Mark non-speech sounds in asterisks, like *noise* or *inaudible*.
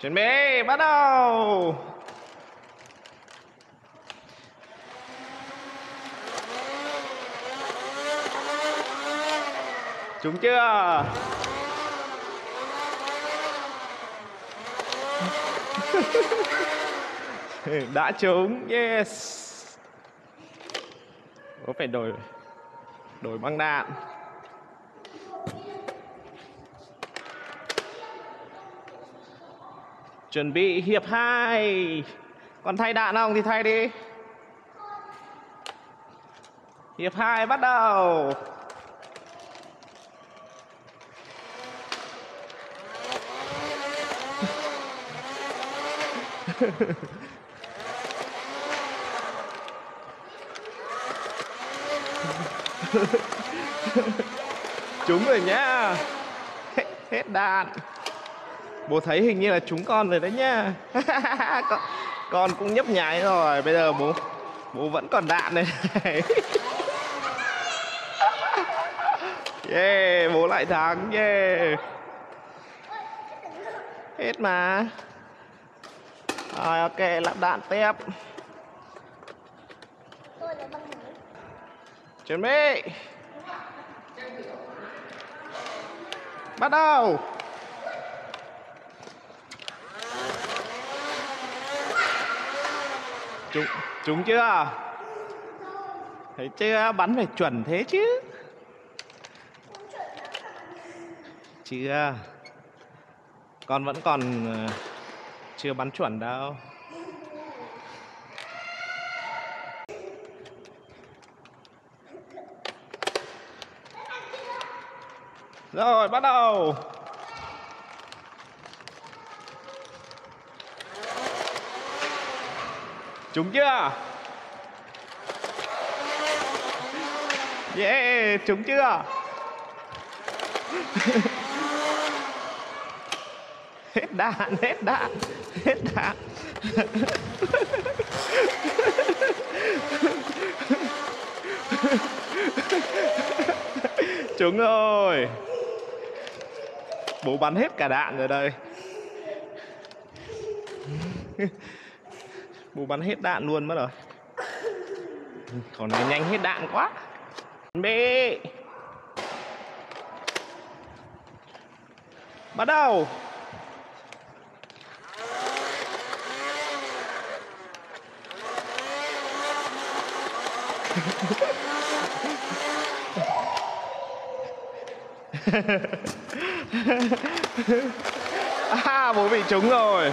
Chuẩn bị, bắt đầu. Trúng chưa? *laughs* Đã trúng, Yes. Có phải đổi Đổi băng đạn. Chuẩn bị hiệp 2 Còn thay đạn không thì thay đi. Hiệp 2 bắt đầu. *laughs* Chúng rồi nhá. Hết, hết đạn. Bố thấy hình như là chúng con rồi đấy nhá *laughs* con, con cũng nhấp nháy rồi Bây giờ bố Bố vẫn còn đạn này. *laughs* Yeah Bố lại thắng Yeah. Hết mà. Rồi ok lắp đạn tiếp. Chuẩn bị. Bắt đầu. Trúng, trúng chưa? Thấy chưa? Bắn phải chuẩn thế chứ Chưa Con vẫn còn ờ, chưa bắn chuẩn đâu Rồi bắt đầu Trúng chưa? Yeah, trúng chưa? *laughs* hết đạn, hết đạn, hết đạn. *laughs* trúng rồi. Bố bắn hết cả đạn rồi đây. *laughs* Bố bắn hết đạn luôn mất rồi. Còn này nhanh hết đạn quá. Bê, Bắt đầu. *laughs* À, bố bị trúng rồi.